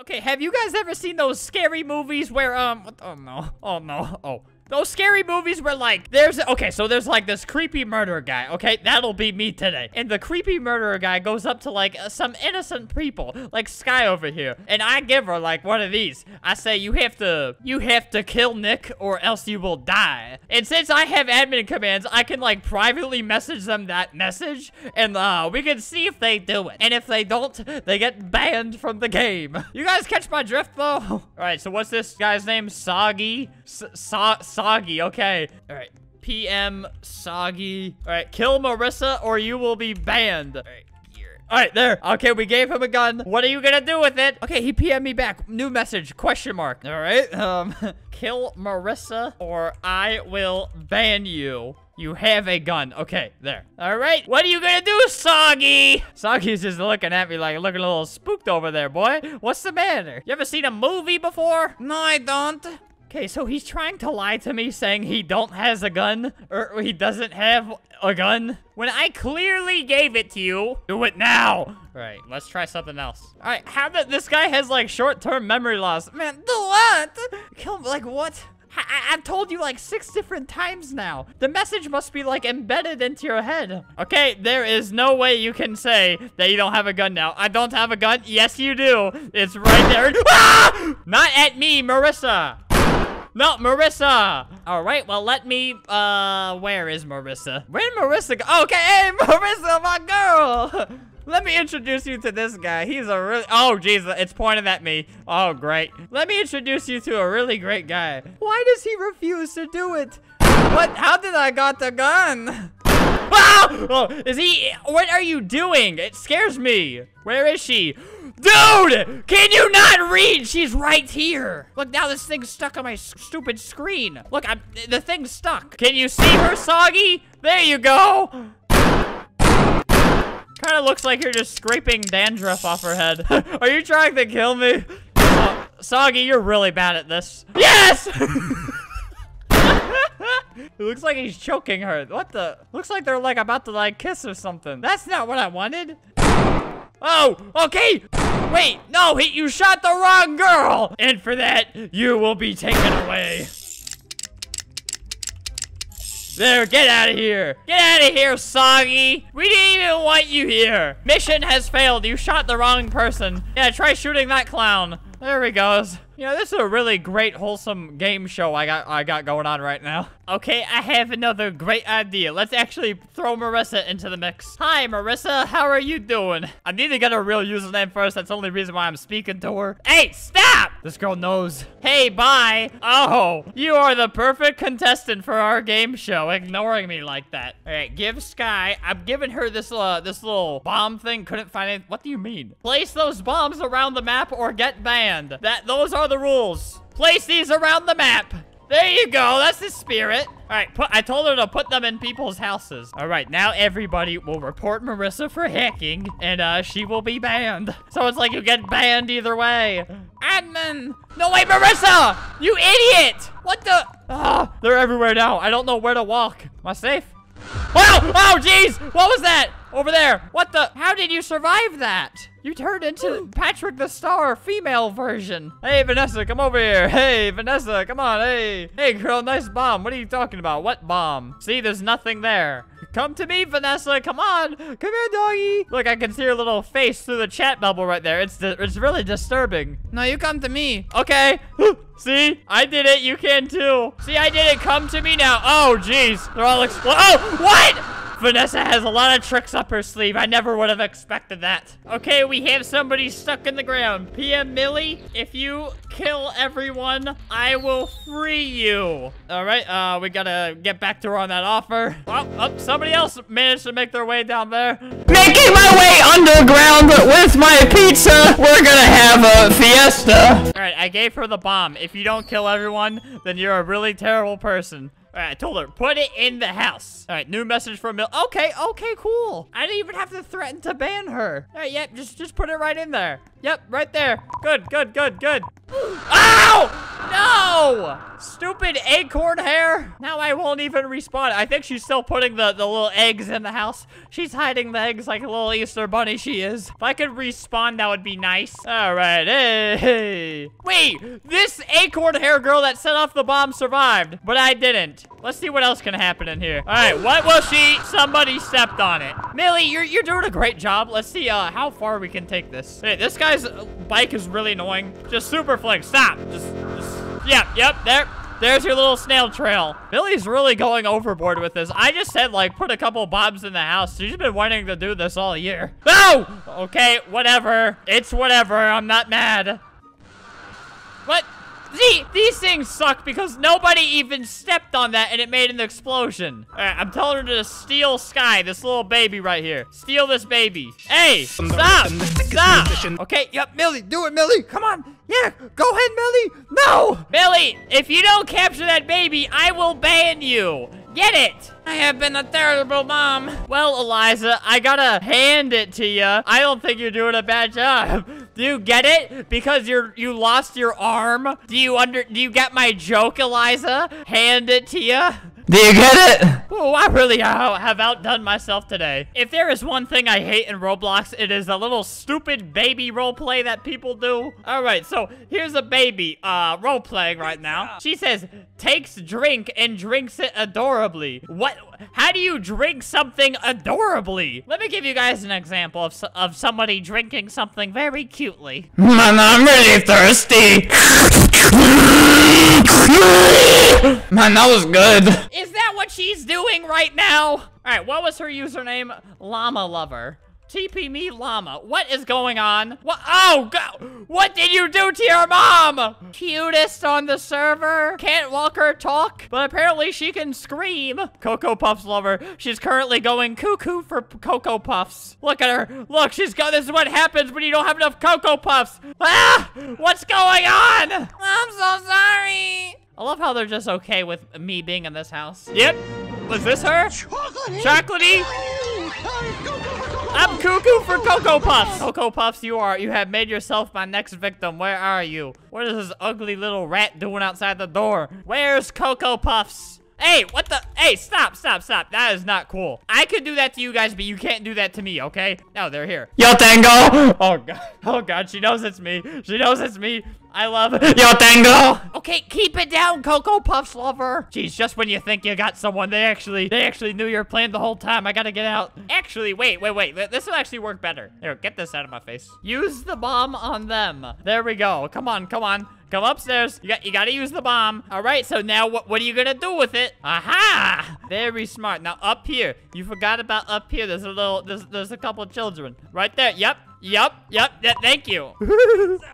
Okay, have you guys ever seen those scary movies where, um, what- oh no, oh no, oh. Those scary movies were like, there's, okay, so there's, like, this creepy murderer guy, okay? That'll be me today. And the creepy murderer guy goes up to, like, uh, some innocent people, like Sky over here. And I give her, like, one of these. I say, you have to, you have to kill Nick or else you will die. And since I have admin commands, I can, like, privately message them that message. And, uh, we can see if they do it. And if they don't, they get banned from the game. You guys catch my drift, though? All right, so what's this guy's name? Soggy? S so Soggy, okay. All right. PM Soggy. All right, kill Marissa or you will be banned. All right. All right, there. Okay, we gave him a gun. What are you gonna do with it? Okay, he PM'd me back. New message, question mark. All right, um, kill Marissa or I will ban you. You have a gun. Okay, there. All right. What are you gonna do, Soggy? Soggy's just looking at me like looking a little spooked over there, boy. What's the matter? You ever seen a movie before? No, I don't. Okay, so he's trying to lie to me saying he don't has a gun or he doesn't have a gun when I clearly gave it to you. Do it now. All right, let's try something else. All right, how that this guy has like short-term memory loss. Man, do what? Kill like what? I I've told you like six different times now. The message must be like embedded into your head. Okay, there is no way you can say that you don't have a gun now. I don't have a gun. Yes, you do. It's right there. Ah! Not at me, Marissa. No, Marissa! Alright, well, let me, uh, where is Marissa? Where did Marissa go? Okay, hey, Marissa, my girl! Let me introduce you to this guy. He's a really, oh, Jesus, it's pointed at me. Oh, great. Let me introduce you to a really great guy. Why does he refuse to do it? What, how did I got the gun? Oh, is he, what are you doing? It scares me. Where is she? Dude, can you not read? She's right here. Look, now this thing's stuck on my stupid screen. Look, I'm, the thing's stuck. Can you see her, Soggy? There you go. Kind of looks like you're just scraping dandruff off her head. Are you trying to kill me? Uh, Soggy, you're really bad at this. Yes! it looks like he's choking her. What the? Looks like they're like about to like kiss or something. That's not what I wanted. Oh, okay. Wait, no, he, you shot the wrong girl. And for that, you will be taken away. There, get out of here. Get out of here, Soggy. We didn't even want you here. Mission has failed. You shot the wrong person. Yeah, try shooting that clown. There he goes. You know, this is a really great, wholesome game show I got I got going on right now. Okay, I have another great idea. Let's actually throw Marissa into the mix. Hi, Marissa. How are you doing? I need to get a real username first. That's the only reason why I'm speaking to her. Hey, stop! This girl knows. Hey, bye. Oh, you are the perfect contestant for our game show, ignoring me like that. All right, give Sky. I'm giving her this uh this little bomb thing. Couldn't find it. What do you mean? Place those bombs around the map or get banned. That those are the rules. Place these around the map. There you go. That's the spirit. All right, put, I told her to put them in people's houses. All right, now everybody will report Marissa for hacking, and uh, she will be banned. So it's like you get banned either way. No, way, Marissa! You idiot! What the? Ah, they're everywhere now. I don't know where to walk. Am I safe? Wow! Oh, jeez! What was that? Over there. What the? How did you survive that? You turned into Patrick the Star, female version. Hey, Vanessa, come over here. Hey, Vanessa, come on. Hey. Hey, girl, nice bomb. What are you talking about? What bomb? See, there's nothing there. Come to me, Vanessa. Come on. Come here, doggy. Look, I can see your little face through the chat bubble right there. It's it's really disturbing. No, you come to me. Okay. See? I did it. You can too. See, I did it. Come to me now. Oh, jeez. They're all expl- Oh, what? Vanessa has a lot of tricks up her sleeve. I never would have expected that. Okay, we have somebody stuck in the ground. PM Millie, if you kill everyone, I will free you. All right, uh, we gotta get back to her on that offer. Oh, oh, somebody else managed to make their way down there. Making my way underground with my pizza, we're gonna have a fiesta. All right, I gave her the bomb. If you don't kill everyone, then you're a really terrible person. All right, I told her, put it in the house. All right, new message from Mill. Okay, okay, cool. I didn't even have to threaten to ban her. All right, yep, just, just put it right in there. Yep, right there. Good, good, good, good. Ow! No! Stupid acorn hair. Now I won't even respawn. I think she's still putting the, the little eggs in the house. She's hiding the eggs like a little Easter bunny she is. If I could respawn, that would be nice. All right, hey. Wait, this acorn hair girl that set off the bomb survived, but I didn't. Let's see what else can happen in here. All right, what will she? Somebody stepped on it. Millie, you're, you're doing a great job. Let's see uh, how far we can take this. Hey, this guy's bike is really annoying. Just super fling. Stop. Just, just Yep, yep, there. There's your little snail trail. Billy's really going overboard with this. I just said, like, put a couple bombs in the house. She's been wanting to do this all year. No! Okay, whatever. It's whatever. I'm not mad. What? These things suck because nobody even stepped on that and it made an explosion. All right, I'm telling her to steal Sky, this little baby right here. Steal this baby. Hey, stop, stop. Okay, yep, Millie, do it, Millie. Come on. Yeah, go ahead, Millie. No. Millie, if you don't capture that baby, I will ban you. Get it! I have been a terrible mom. Well, Eliza, I gotta hand it to you. I don't think you're doing a bad job. Do you get it? Because you're you lost your arm? Do you under do you get my joke, Eliza? Hand it to you? Do you get it? Oh, I really have outdone myself today. If there is one thing I hate in Roblox, it is the little stupid baby roleplay that people do. All right, so here's a baby uh, roleplaying right now. She says, takes drink and drinks it adorably. What? How do you drink something adorably? Let me give you guys an example of, of somebody drinking something very cutely. Man, I'm really thirsty. Man, that was good. Is that what she's doing right now? All right, what was her username? Llama Lover. TP me llama. What is going on? What? Oh, God. What did you do to your mom? Cutest on the server. Can't walk or talk, but apparently she can scream. Cocoa Puffs lover. She's currently going cuckoo for Cocoa Puffs. Look at her. Look, she's got, this is what happens when you don't have enough Cocoa Puffs. Ah, what's going on? I'm so sorry. I love how they're just okay with me being in this house. Yep. Was this her? Chocolatey. Chocolatey. I'm cuckoo for Cocoa Puffs. Cocoa Puffs, you are. You have made yourself my next victim. Where are you? What is this ugly little rat doing outside the door? Where's Cocoa Puffs? Hey, what the? Hey, stop, stop, stop. That is not cool. I could do that to you guys, but you can't do that to me, okay? No, they're here. Yo, Tango! Oh, God. Oh, God. She knows it's me. She knows it's me. I love it. Yo, Tango! Okay, keep it down, Cocoa Puffs lover. Jeez, just when you think you got someone, they actually, they actually knew your plan the whole time. I gotta get out. Actually, wait, wait, wait. This will actually work better. Here, get this out of my face. Use the bomb on them. There we go. Come on, come on. Come upstairs. You got you gotta use the bomb. All right, so now what, what are you gonna do with it? Aha! Very smart. Now up here. You forgot about up here. There's a little, there's, there's a couple children. Right there. Yep. Yep, yep, thank you.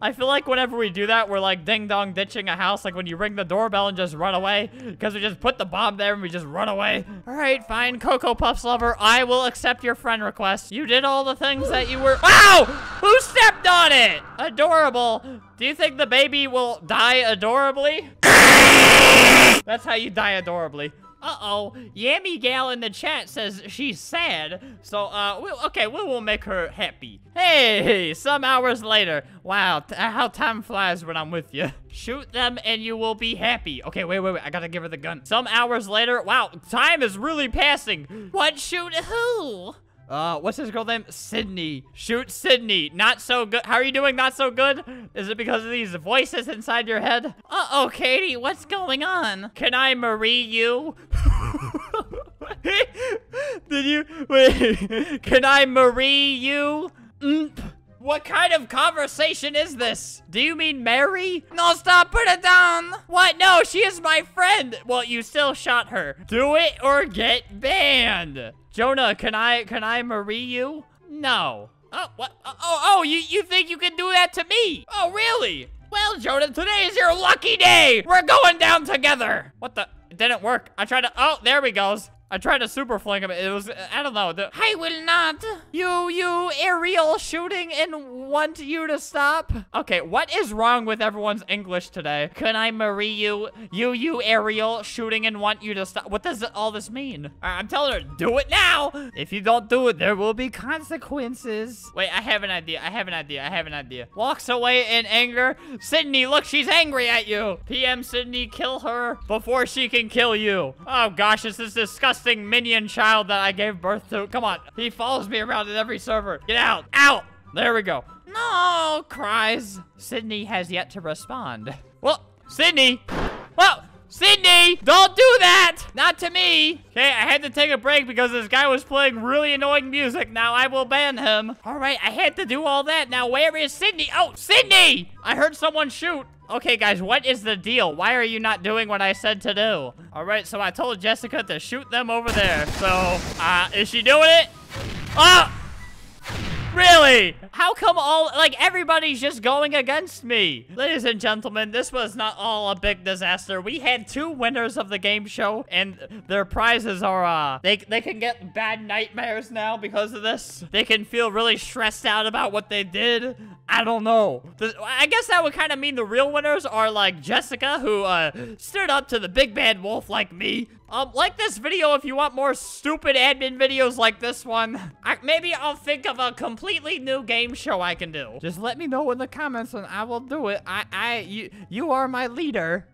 I feel like whenever we do that, we're like ding-dong ditching a house, like when you ring the doorbell and just run away, because we just put the bomb there and we just run away. All right, fine, Cocoa Puffs lover, I will accept your friend request. You did all the things that you were- Ow! Who stepped on it? Adorable. Do you think the baby will die adorably? That's how you die adorably. Uh-oh, Yammy Gal in the chat says she's sad. So, uh, we'll, okay, we will make her happy. Hey, some hours later. Wow, how time flies when I'm with you. Shoot them and you will be happy. Okay, wait, wait, wait. I gotta give her the gun. Some hours later. Wow, time is really passing. What shoot who? Uh, what's his girl name? Sydney. Shoot Sydney. Not so good. How are you doing not so good? Is it because of these voices inside your head? Uh-oh, Katie, what's going on? Can I Marie you? Did you? Wait. Can I Marie you? What kind of conversation is this? Do you mean Mary? No, stop, put it down. What? No, she is my friend. Well, you still shot her. Do it or get banned. Jonah, can I, can I Marie you? No. Oh, what? Oh, oh, oh, you, you think you can do that to me? Oh, really? Well, Jonah, today is your lucky day. We're going down together. What the? It didn't work. I tried to, oh, there we goes. I tried to super flank him. It was, I don't know. The, I will not. You, you aerial shooting and want you to stop. Okay, what is wrong with everyone's English today? Can I marry you? You, you aerial shooting and want you to stop. What does all this mean? I'm telling her, do it now. If you don't do it, there will be consequences. Wait, I have an idea. I have an idea. I have an idea. Walks away in anger. Sydney, look, she's angry at you. PM Sydney, kill her before she can kill you. Oh gosh, this is disgusting minion child that I gave birth to. Come on. He follows me around in every server. Get out. Out. There we go. No, cries. Sydney has yet to respond. Well, Sydney. Well, Sydney, don't do that! Not to me! Okay, I had to take a break because this guy was playing really annoying music. Now I will ban him. All right, I had to do all that. Now where is Sydney? Oh, Sydney! I heard someone shoot. Okay, guys, what is the deal? Why are you not doing what I said to do? All right, so I told Jessica to shoot them over there. So, uh, is she doing it? Oh! Really? How come all, like, everybody's just going against me? Ladies and gentlemen, this was not all a big disaster. We had two winners of the game show, and their prizes are, uh, they, they can get bad nightmares now because of this. They can feel really stressed out about what they did. I don't know. I guess that would kind of mean the real winners are, like, Jessica, who, uh, stood up to the big bad wolf like me, um, like this video if you want more stupid admin videos like this one. I, maybe I'll think of a completely new game show I can do. Just let me know in the comments and I will do it. I, I, you, you are my leader.